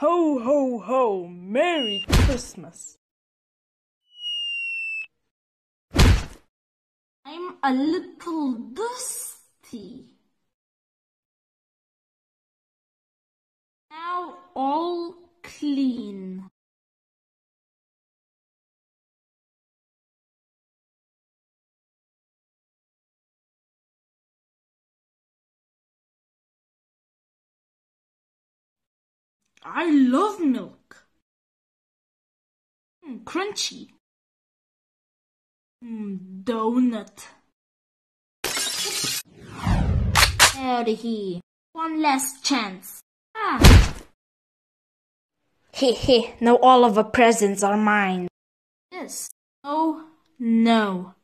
Ho, ho, ho! Merry Christmas! I'm a little dusty. Now all I love milk. Mm, crunchy. Mm, donut. Out of here. One last chance. Ah. He he, now all of the presents are mine. Yes. Oh, no.